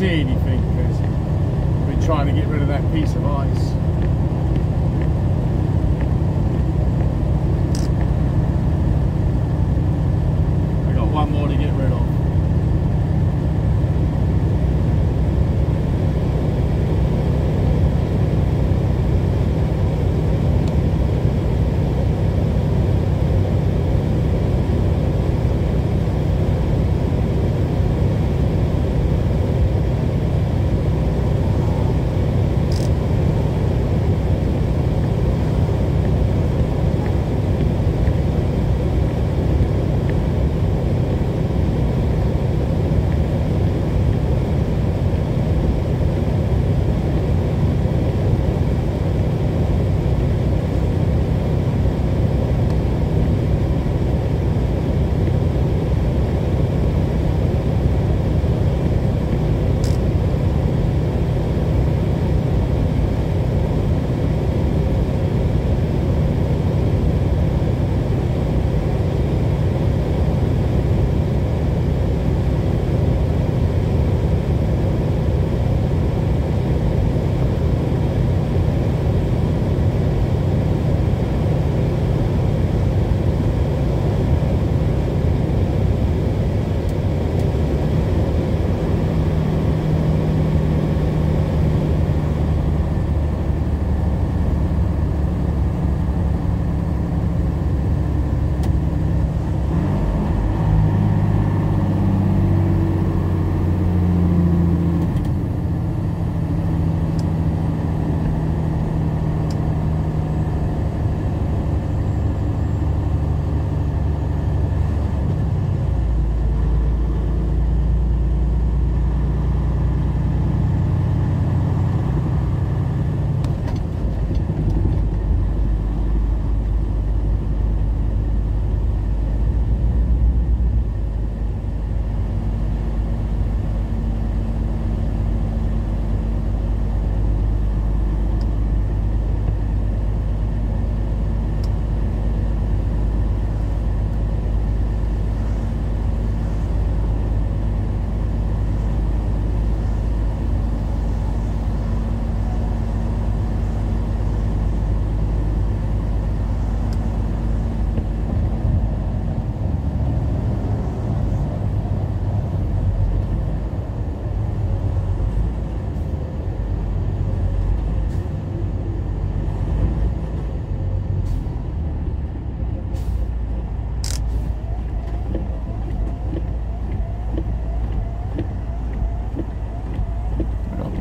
why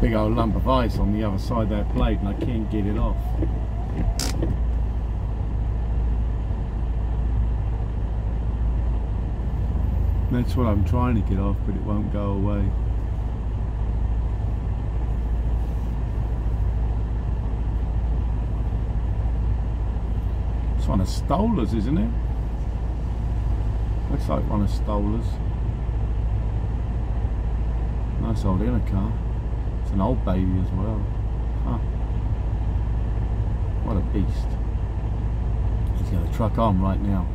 big old lump of ice on the other side of that blade and I can't get it off. That's what I'm trying to get off, but it won't go away. It's one of Stoller's, isn't it? Looks like one of Stoller's. Nice old inner car. It's an old baby as well. Huh. What a beast. He's got a truck on right now.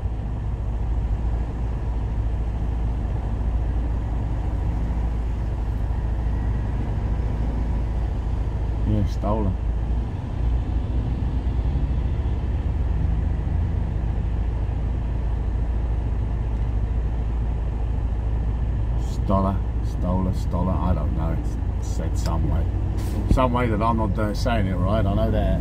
Yeah, stolen. Stoller, Stoller, Stoller, I don't know. It's said some way. Some way that I'm not uh, saying it right, I know that.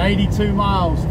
I 82 miles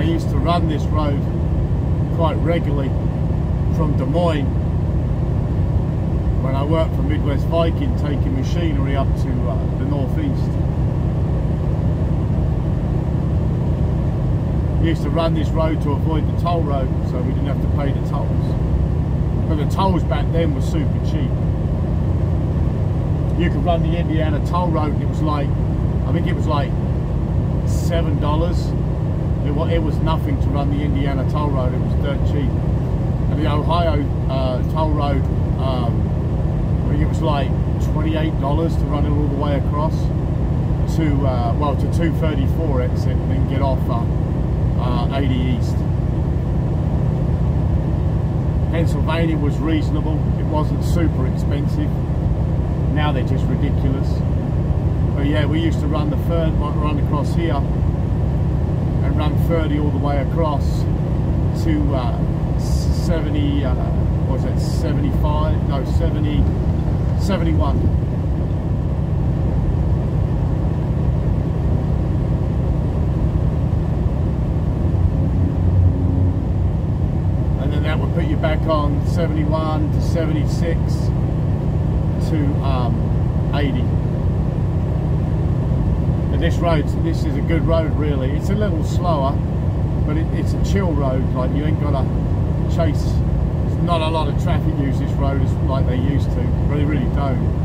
I used to run this road quite regularly from Des Moines when I worked for Midwest Viking taking machinery up to uh, the northeast. Used to run this road to avoid the toll road so we didn't have to pay the tolls. But the tolls back then were super cheap. You could run the Indiana toll road and it was like, I think it was like seven dollars. It was, it was nothing to run the Indiana toll road. It was dirt cheap. And the Ohio uh, toll road, um, I think it was like twenty-eight dollars to run it all the way across to uh, well to 234 exit and then get off uh, uh, 80 East. Pennsylvania was reasonable. It wasn't super expensive. Now they're just ridiculous. But yeah, we used to run the third run across here run 30 all the way across to uh, 70, uh, what was it, 75, no, 70, 71. And then that would put you back on 71 to 76 to um, 80. This road, this is a good road really. It's a little slower, but it, it's a chill road. Like you ain't got to chase. There's not a lot of traffic use this road like they used to. but they really don't.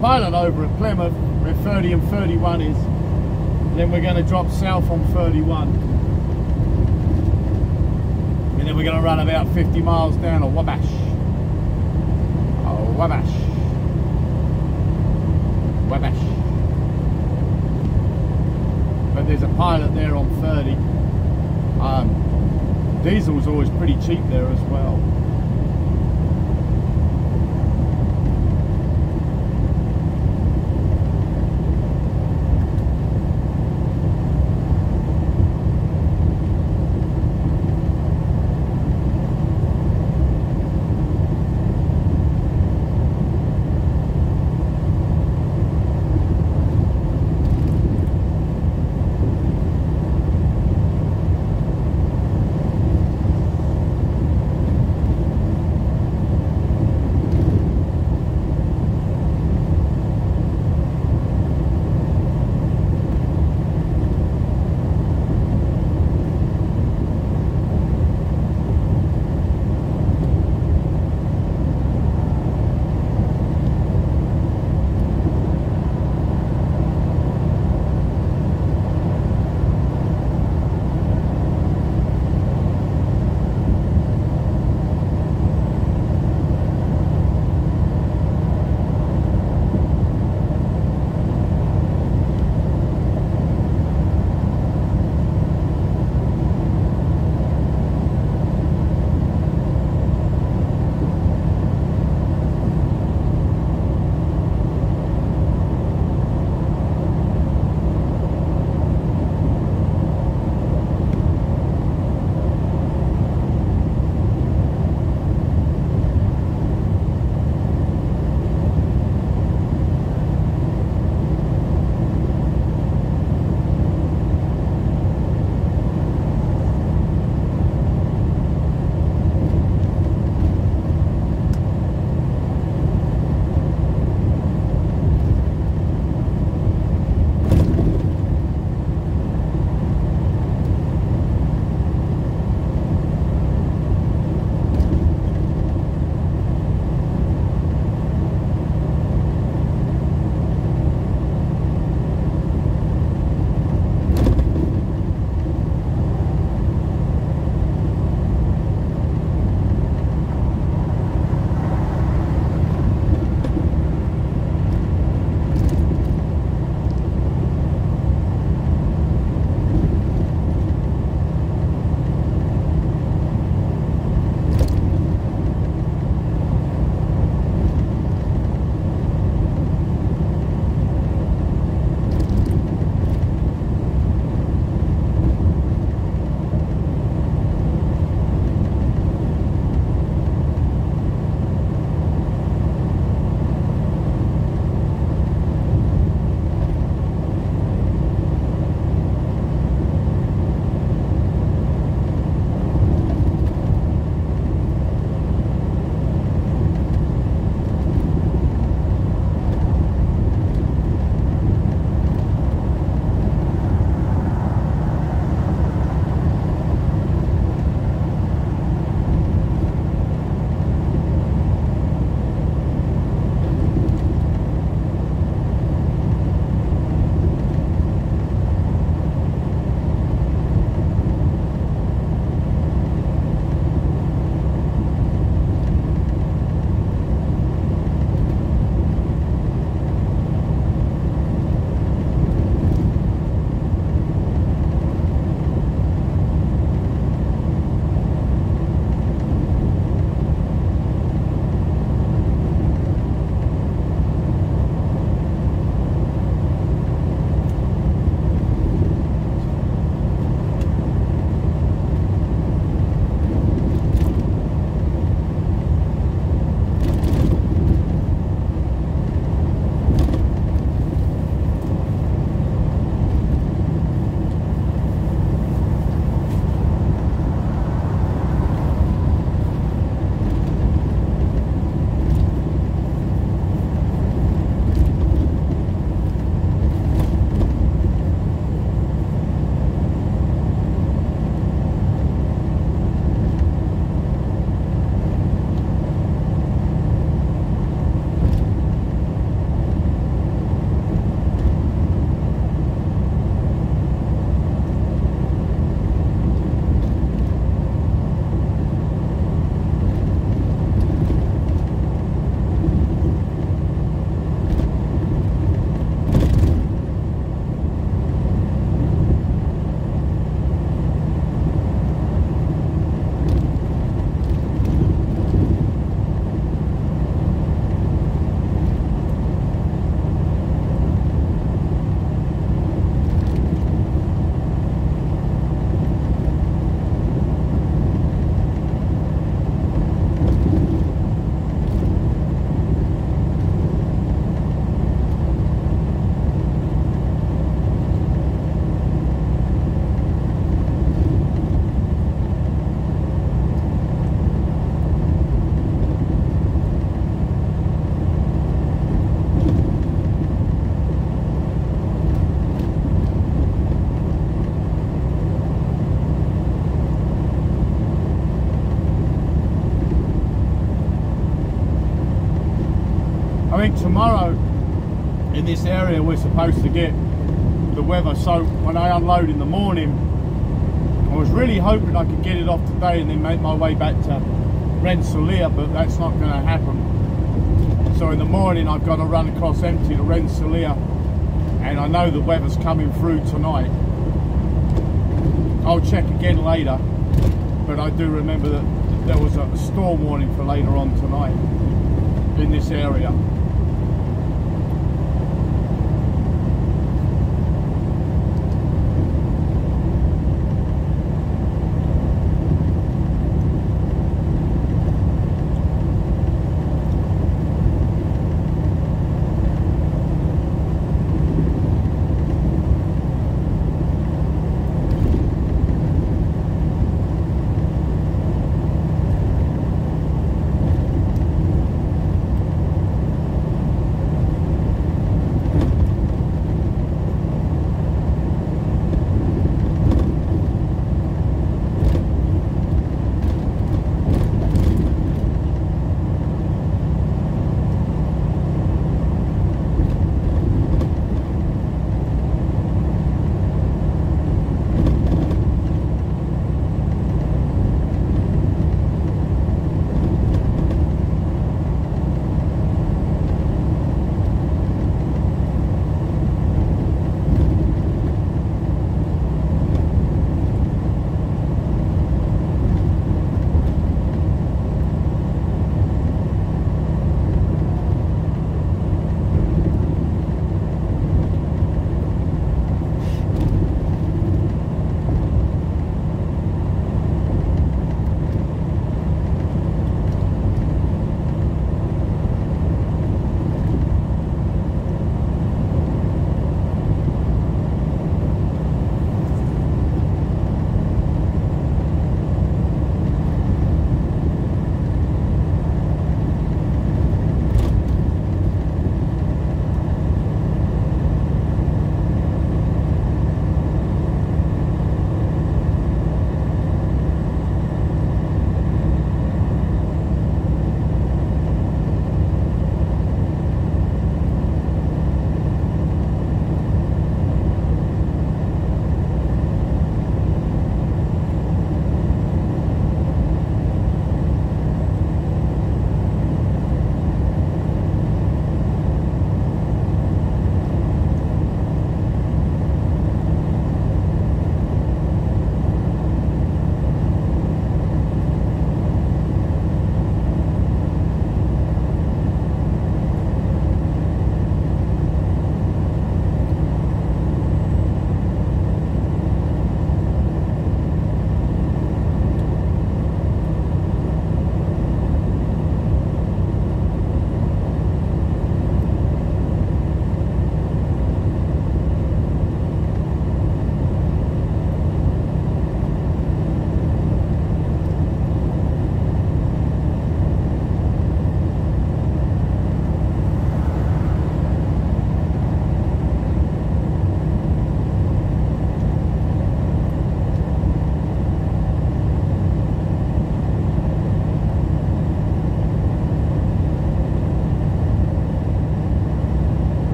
Pilot over at Plymouth where 30 and 31 is. Then we're going to drop south on 31. And then we're going to run about 50 miles down to Wabash. Oh, Wabash. Wabash. But there's a pilot there on 30. Um, diesel's always pretty cheap there as well. I think tomorrow in this area we're supposed to get the weather. So when I unload in the morning, I was really hoping I could get it off today and then make my way back to Rensselaer, but that's not going to happen. So in the morning I've got to run across empty to Rensselaer and I know the weather's coming through tonight. I'll check again later, but I do remember that there was a storm warning for later on tonight in this area.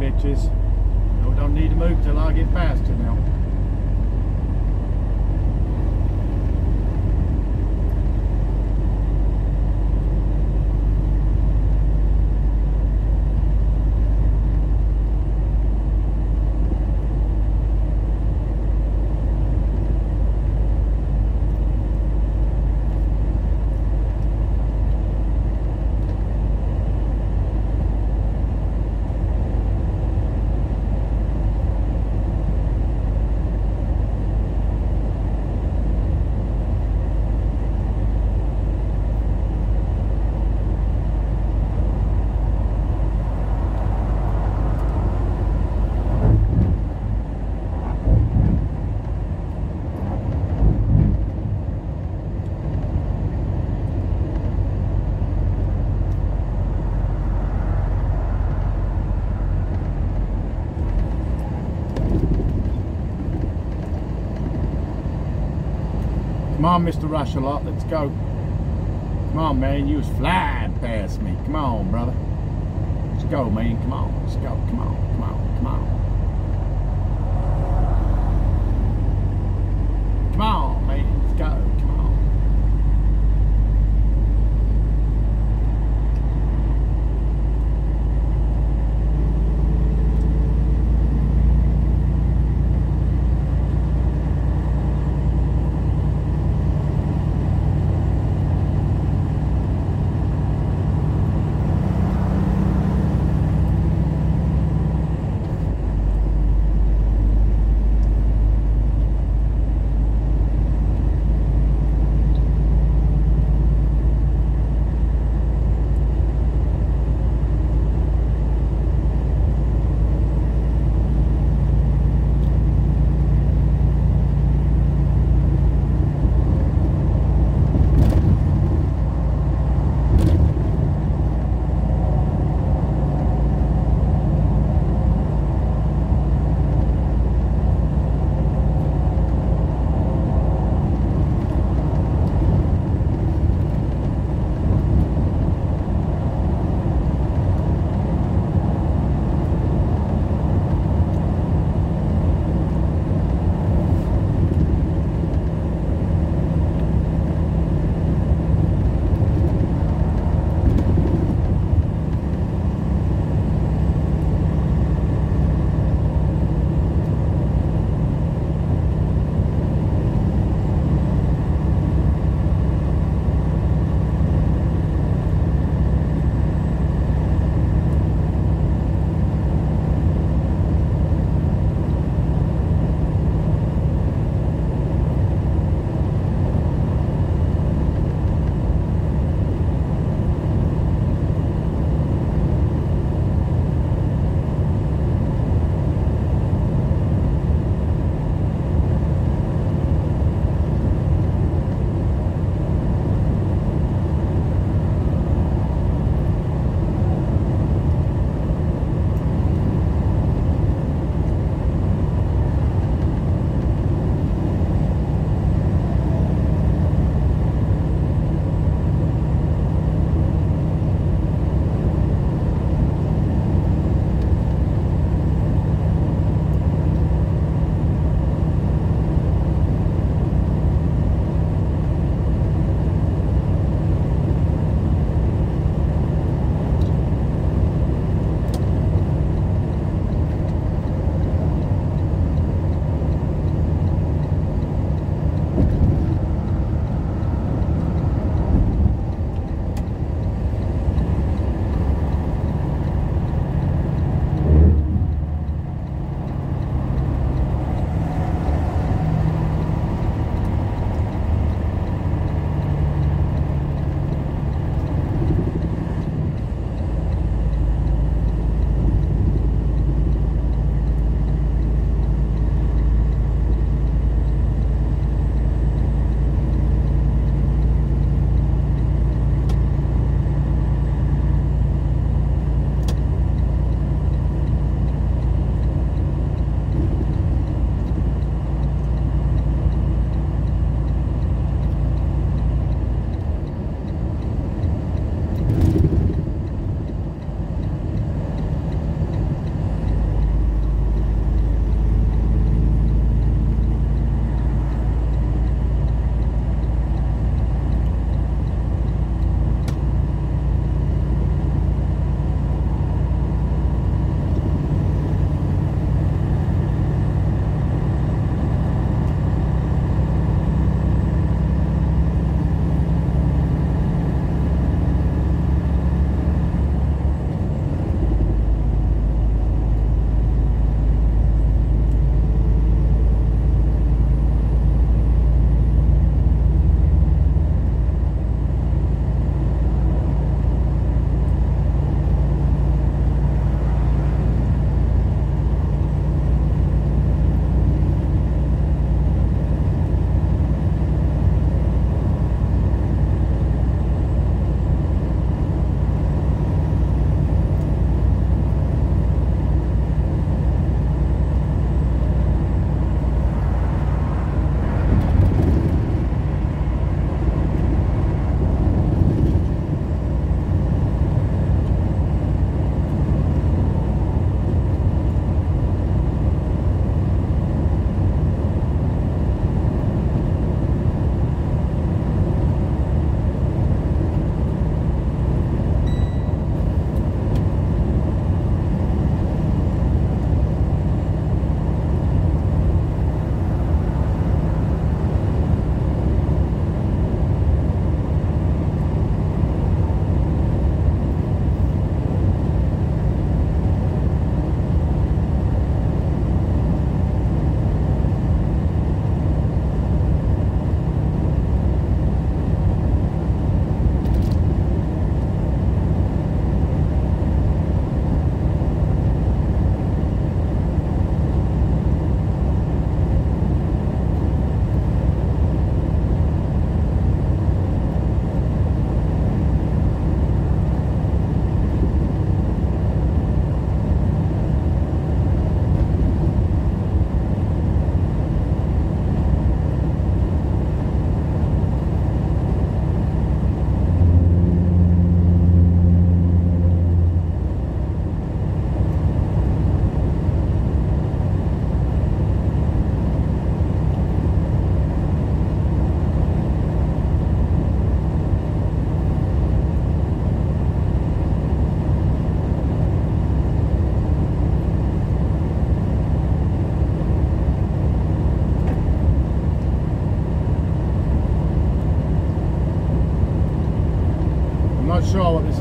Bitches. No, don't need to move till I get past you now. Come a lot. Let's go. Come on, man, you was flying past me. Come on, brother. Let's go, man. Come on, let's go. Come on,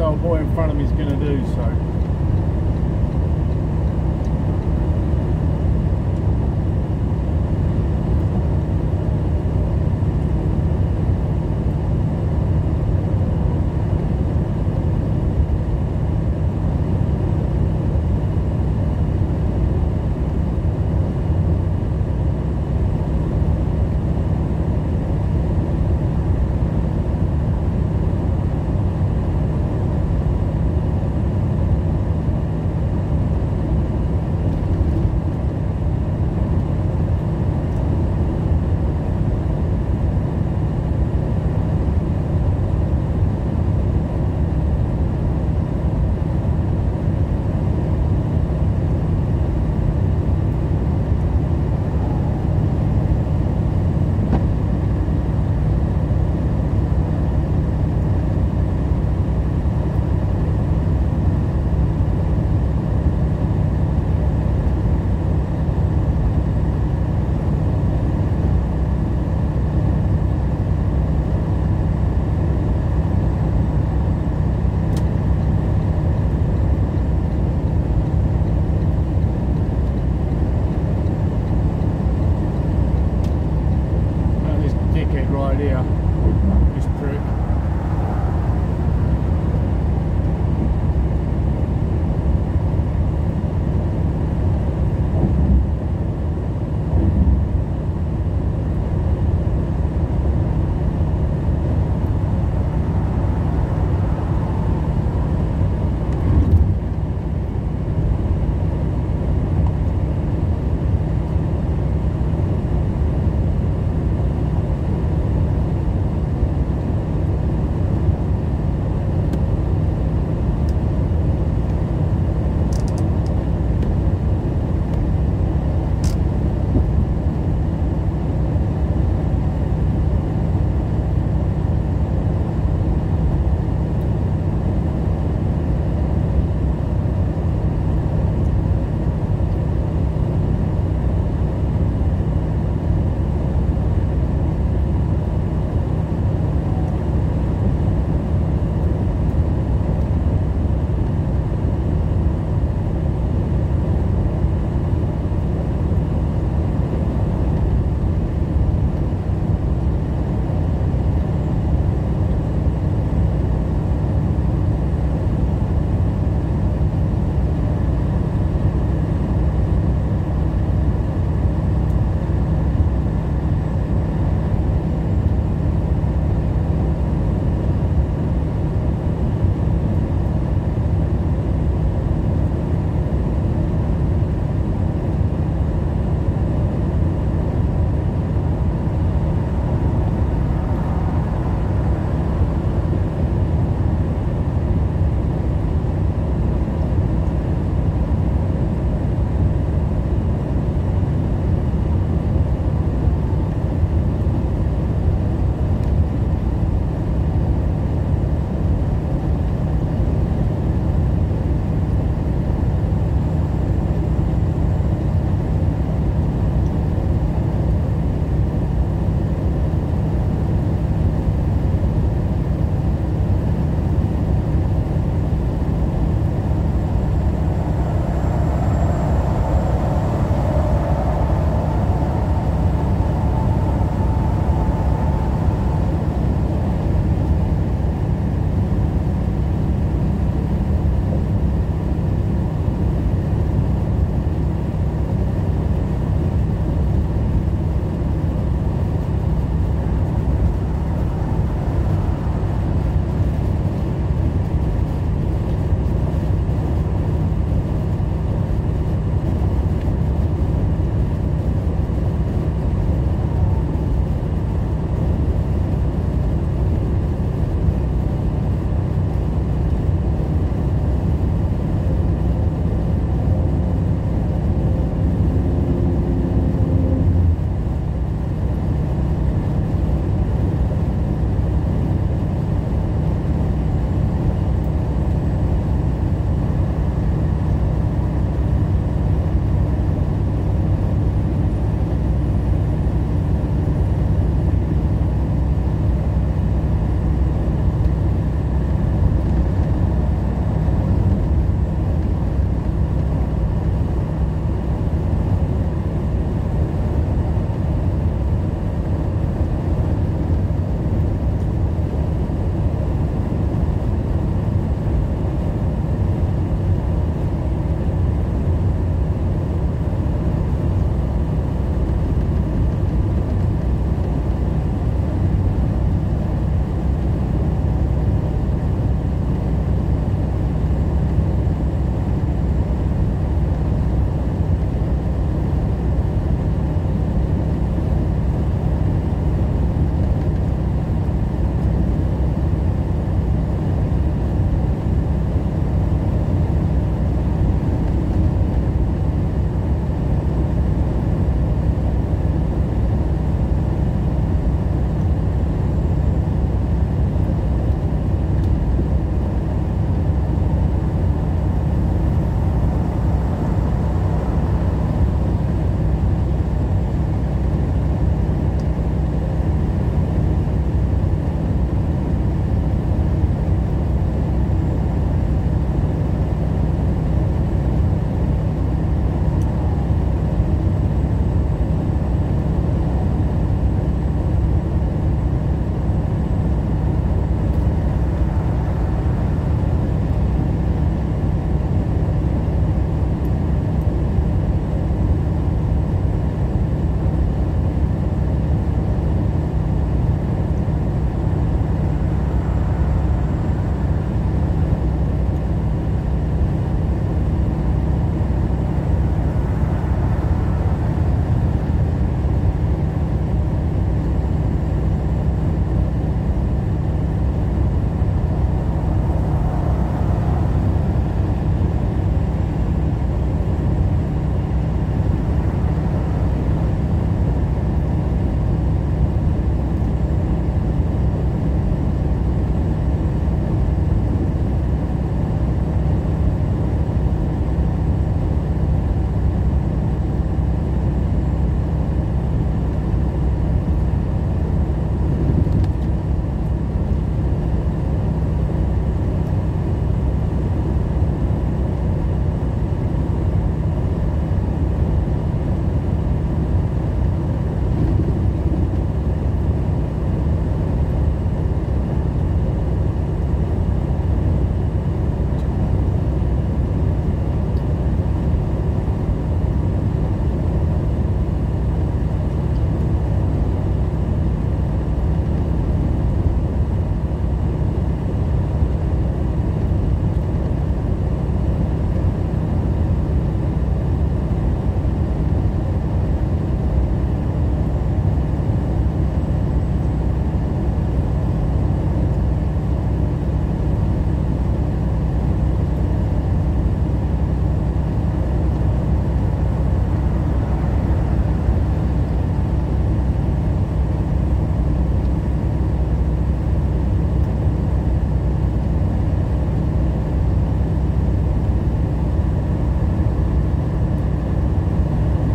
old boy in front of me is going to do. So